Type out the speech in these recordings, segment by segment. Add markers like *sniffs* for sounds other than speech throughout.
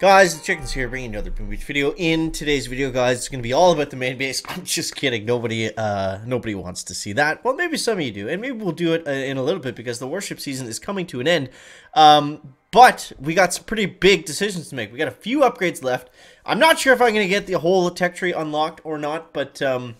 Guys, the Chickens here, bringing another Boom Beach video. In today's video, guys, it's going to be all about the main base. *laughs* I'm just kidding. Nobody uh, nobody wants to see that. Well, maybe some of you do, and maybe we'll do it uh, in a little bit because the warship season is coming to an end. Um, but we got some pretty big decisions to make. We got a few upgrades left. I'm not sure if I'm going to get the whole tech tree unlocked or not, but... Um,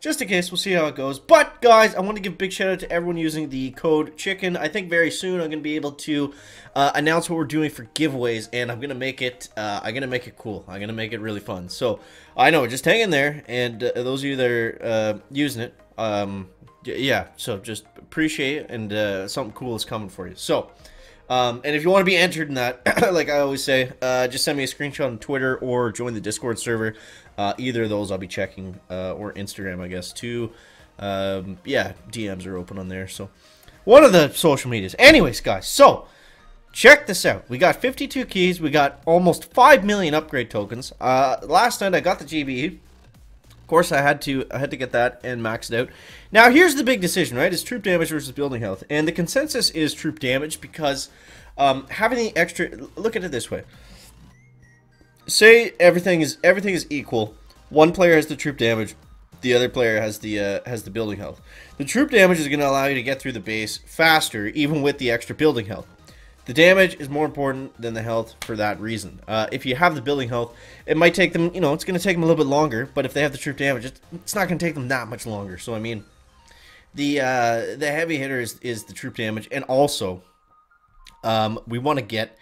just in case, we'll see how it goes. But, guys, I want to give a big shout out to everyone using the code CHICKEN. I think very soon I'm going to be able to uh, announce what we're doing for giveaways, and I'm going to make it, uh, I'm going to make it cool. I'm going to make it really fun. So, I know, just hang in there, and uh, those of you that are uh, using it, um, yeah, so just appreciate it, and uh, something cool is coming for you. So, um, and if you want to be entered in that, *coughs* like I always say, uh, just send me a screenshot on Twitter or join the Discord server. Uh, either of those I'll be checking, uh, or Instagram, I guess, too. Um, yeah, DMs are open on there. So, one of the social medias. Anyways, guys, so check this out. We got 52 keys. We got almost 5 million upgrade tokens. Uh, last night I got the GBE. Of course, I had to I had to get that and max it out. Now, here's the big decision, right? Is troop damage versus building health, and the consensus is troop damage because um, having the extra. Look at it this way say everything is everything is equal. One player has the troop damage, the other player has the uh, has the building health. The troop damage is going to allow you to get through the base faster, even with the extra building health. The damage is more important than the health for that reason. Uh, if you have the building health, it might take them, you know, it's going to take them a little bit longer. But if they have the troop damage, it's, it's not going to take them that much longer. So I mean, the uh, the heavy hitter is, is the troop damage, and also um, we want to get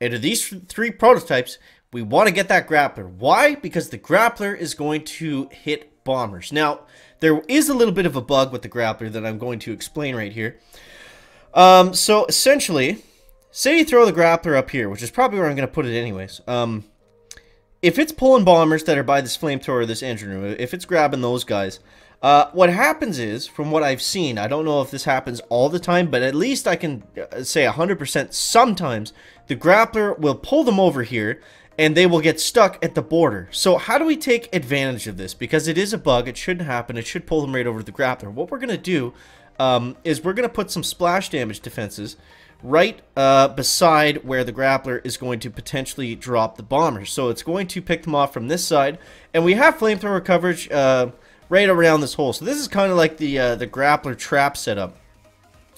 into these three prototypes. We want to get that grappler. Why? Because the grappler is going to hit bombers. Now, there is a little bit of a bug with the grappler that I'm going to explain right here. Um, so, essentially, say you throw the grappler up here, which is probably where I'm going to put it anyways. Um, if it's pulling bombers that are by this flamethrower, this engine room, if it's grabbing those guys, uh, what happens is, from what I've seen, I don't know if this happens all the time, but at least I can uh, say 100% sometimes, the grappler will pull them over here, and they will get stuck at the border. So how do we take advantage of this? Because it is a bug, it shouldn't happen, it should pull them right over the grappler. What we're going to do um, is we're going to put some splash damage defenses right uh, beside where the grappler is going to potentially drop the bombers. So it's going to pick them off from this side, and we have flamethrower coverage uh, right around this hole. So this is kind of like the, uh, the grappler trap setup,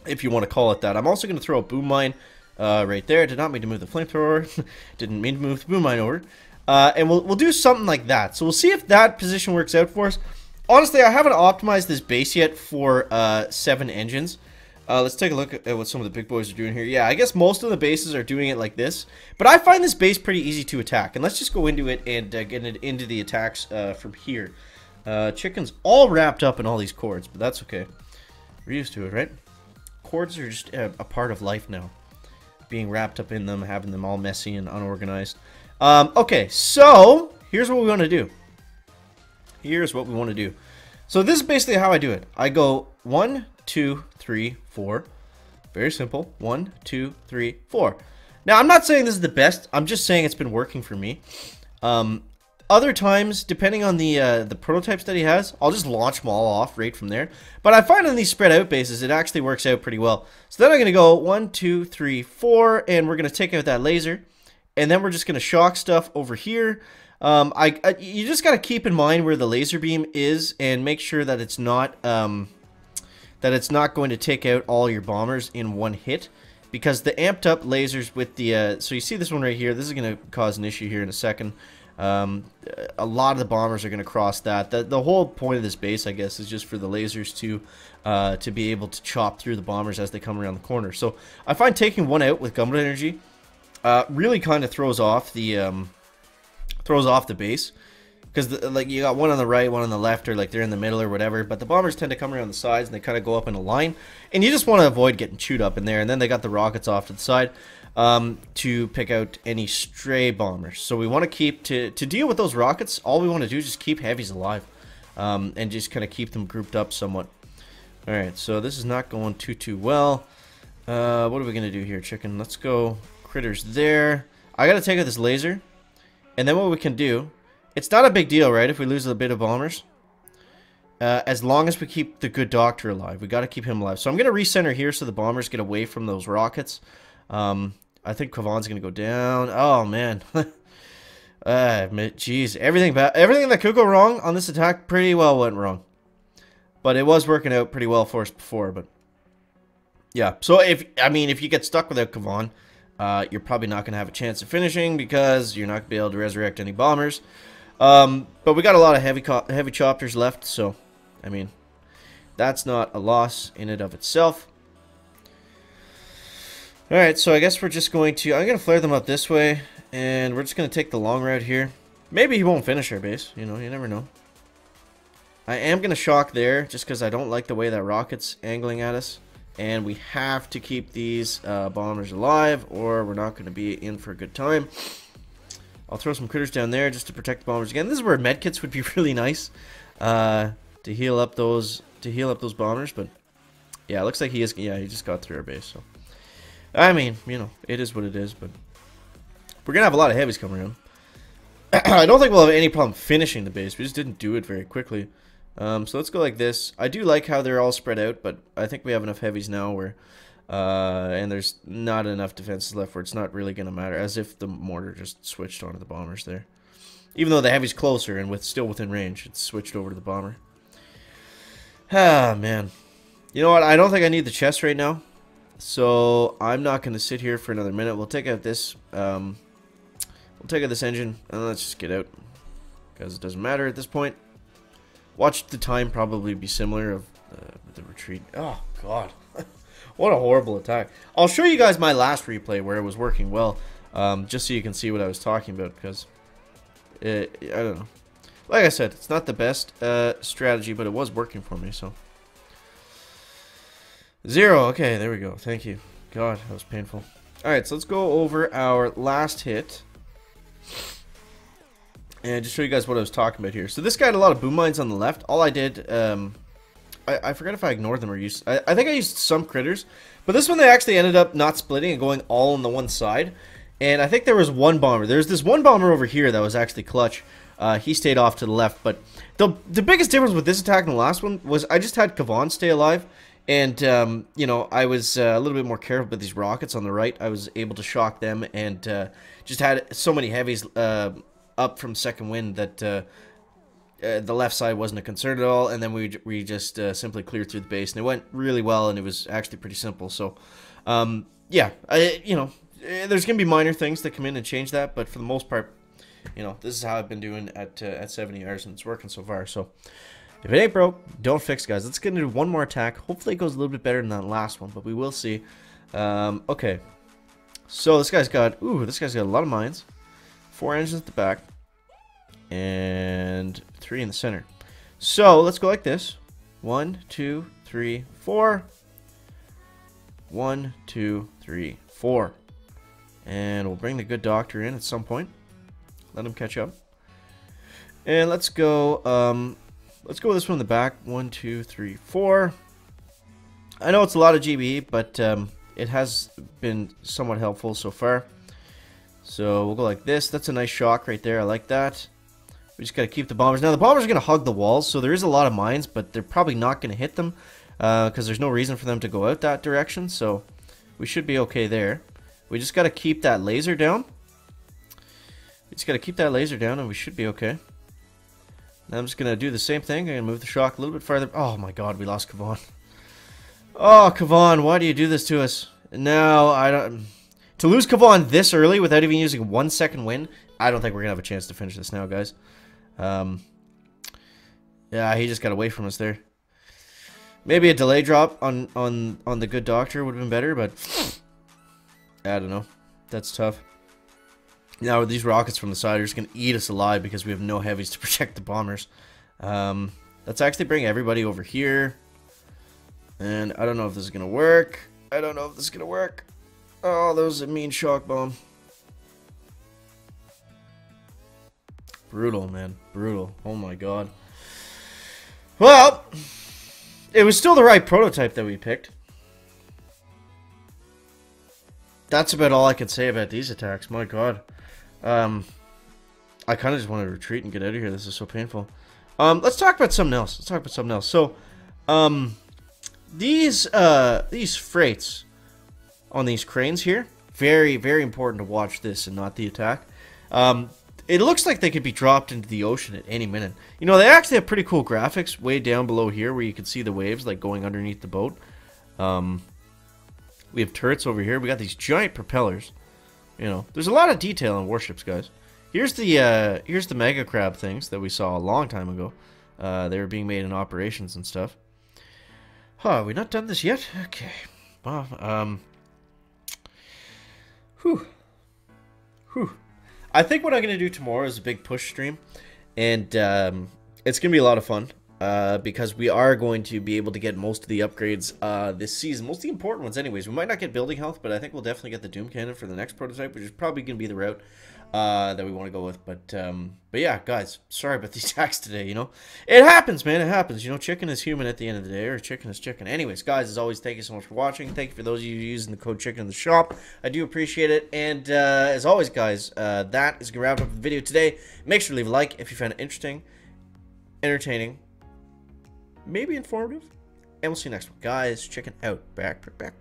if you want to call it that. I'm also going to throw a boom mine uh, right there. Did not mean to move the flamethrower. *laughs* Didn't mean to move the boom mine over. Uh, and we'll, we'll do something like that. So we'll see if that position works out for us. Honestly, I haven't optimized this base yet for uh, seven engines. Uh, let's take a look at what some of the big boys are doing here. Yeah, I guess most of the bases are doing it like this. But I find this base pretty easy to attack. And let's just go into it and uh, get it into the attacks uh, from here. Uh, chicken's all wrapped up in all these cords, but that's okay. We're used to it, right? Cords are just a part of life now being wrapped up in them, having them all messy and unorganized. Um, okay, so here's what we want to do. Here's what we want to do. So this is basically how I do it. I go one, two, three, four. Very simple. One, two, three, four. Now, I'm not saying this is the best. I'm just saying it's been working for me. Um, other times, depending on the uh, the prototypes that he has, I'll just launch them all off right from there. But I find on these spread out bases, it actually works out pretty well. So then I'm going to go one, two, three, four, and we're going to take out that laser. And then we're just going to shock stuff over here. Um, I, I, You just got to keep in mind where the laser beam is and make sure that it's not... Um, that it's not going to take out all your bombers in one hit because the amped up lasers with the uh, so you see this one right here this is going to cause an issue here in a second um, a lot of the bombers are going to cross that. The, the whole point of this base, I guess, is just for the lasers to uh, to be able to chop through the bombers as they come around the corner. So I find taking one out with gunboat energy uh, really kind of throws off the um, throws off the base because like you got one on the right, one on the left, or like they're in the middle or whatever. But the bombers tend to come around the sides and they kind of go up in a line, and you just want to avoid getting chewed up in there. And then they got the rockets off to the side um, to pick out any stray bombers. So we want to keep, to, to deal with those rockets, all we want to do is just keep heavies alive. Um, and just kind of keep them grouped up somewhat. Alright, so this is not going too, too well. Uh, what are we going to do here, chicken? Let's go critters there. I got to take out this laser. And then what we can do, it's not a big deal, right, if we lose a bit of bombers. Uh, as long as we keep the good doctor alive. We got to keep him alive. So I'm going to recenter here so the bombers get away from those rockets. Um, I think Kavan's gonna go down. Oh man. *laughs* uh, jeez, everything. Everything that could go wrong on this attack pretty well went wrong. But it was working out pretty well for us before. But yeah, so if I mean if you get stuck without Kavan, uh, you're probably not gonna have a chance of finishing because you're not gonna be able to resurrect any bombers. Um, but we got a lot of heavy heavy chopters left, so I mean that's not a loss in and of itself. Alright, so I guess we're just going to... I'm going to flare them up this way, and we're just going to take the long route here. Maybe he won't finish our base, you know, you never know. I am going to shock there, just because I don't like the way that rocket's angling at us. And we have to keep these uh, bombers alive, or we're not going to be in for a good time. I'll throw some critters down there just to protect the bombers again. This is where medkits would be *laughs* really nice uh, to heal up those to heal up those bombers, but yeah, it looks like he is. Yeah, he just got through our base, so. I mean, you know, it is what it is, but we're going to have a lot of heavies coming in. *clears throat* I don't think we'll have any problem finishing the base. We just didn't do it very quickly. Um, so let's go like this. I do like how they're all spread out, but I think we have enough heavies now where... Uh, and there's not enough defenses left where it's not really going to matter. As if the mortar just switched onto the bombers there. Even though the heavy's closer and with still within range, it's switched over to the bomber. Ah, man. You know what? I don't think I need the chest right now. So I'm not going to sit here for another minute. We'll take out this. Um, we'll take out this engine and let's just get out because it doesn't matter at this point. Watch the time probably be similar of uh, the retreat. Oh God, *laughs* what a horrible attack! I'll show you guys my last replay where it was working well, um, just so you can see what I was talking about because it, I don't know. Like I said, it's not the best uh, strategy, but it was working for me. So. Zero. Okay, there we go. Thank you. God, that was painful. Alright, so let's go over our last hit. And just show you guys what I was talking about here. So this guy had a lot of boom mines on the left. All I did, um, I, I forget if I ignored them or used, I, I think I used some critters. But this one they actually ended up not splitting and going all on the one side. And I think there was one bomber. There's this one bomber over here that was actually clutch. Uh, he stayed off to the left. But the, the biggest difference with this attack and the last one was I just had Kavan stay alive. And, um, you know, I was uh, a little bit more careful with these rockets on the right. I was able to shock them and uh, just had so many heavies uh, up from second wind that uh, uh, the left side wasn't a concern at all. And then we, we just uh, simply cleared through the base. And it went really well and it was actually pretty simple. So, um, yeah, I, you know, eh, there's going to be minor things that come in and change that. But for the most part, you know, this is how I've been doing at, at 70 hours and it's working so far. So, if it ain't broke, don't fix, guys. Let's get into one more attack. Hopefully it goes a little bit better than that last one, but we will see. Um, okay. So this guy's got... Ooh, this guy's got a lot of mines. Four engines at the back. And three in the center. So let's go like this. One, two, three, four. One, two, three, four. And we'll bring the good doctor in at some point. Let him catch up. And let's go... Um, Let's go with this one in the back. One, two, three, four. I know it's a lot of GB, but um, it has been somewhat helpful so far. So we'll go like this. That's a nice shock right there. I like that. We just got to keep the bombers. Now, the bombers are going to hug the walls, so there is a lot of mines, but they're probably not going to hit them because uh, there's no reason for them to go out that direction, so we should be okay there. We just got to keep that laser down. We just got to keep that laser down, and we should be okay. I'm just going to do the same thing. I'm going to move the shock a little bit further. Oh my god, we lost Kavan. Oh, Kavan, why do you do this to us? Now, I don't... To lose Kavan this early without even using one second wind, I don't think we're going to have a chance to finish this now, guys. Um, yeah, he just got away from us there. Maybe a delay drop on, on, on the good doctor would have been better, but... *sniffs* I don't know. That's tough. Now, these rockets from the side are just going to eat us alive because we have no heavies to *laughs* protect the bombers. Um, let's actually bring everybody over here. And I don't know if this is going to work. I don't know if this is going to work. Oh, that was a mean shock bomb. Brutal, man. Brutal. Oh my god. Well, it was still the right prototype that we picked. That's about all I can say about these attacks. My god. Um, I kind of just want to retreat and get out of here. This is so painful. Um, let's talk about something else. Let's talk about something else. So, um, these uh, these freights on these cranes here, very, very important to watch this and not the attack. Um, it looks like they could be dropped into the ocean at any minute. You know, they actually have pretty cool graphics way down below here where you can see the waves like going underneath the boat. Um, we have turrets over here. We got these giant propellers. You know, there's a lot of detail in warships, guys. Here's the uh, here's the mega crab things that we saw a long time ago. Uh, they were being made in operations and stuff. Huh, we not done this yet? Okay. Well, um. Whew. Whew. I think what I'm going to do tomorrow is a big push stream. And um, it's going to be a lot of fun. Uh, because we are going to be able to get most of the upgrades uh, this season. Most of the important ones anyways. We might not get building health, but I think we'll definitely get the Doom Cannon for the next prototype, which is probably going to be the route uh, that we want to go with. But um, but yeah, guys, sorry about these *laughs* attacks today, you know. It happens, man. It happens. You know, chicken is human at the end of the day, or chicken is chicken. Anyways, guys, as always, thank you so much for watching. Thank you for those of you using the code chicken in the shop. I do appreciate it. And uh, as always, guys, uh, that is going to wrap up the video today. Make sure to leave a like if you found it interesting, entertaining, maybe informative. And we'll see you next one. Guys, chicken out. Back, back, back.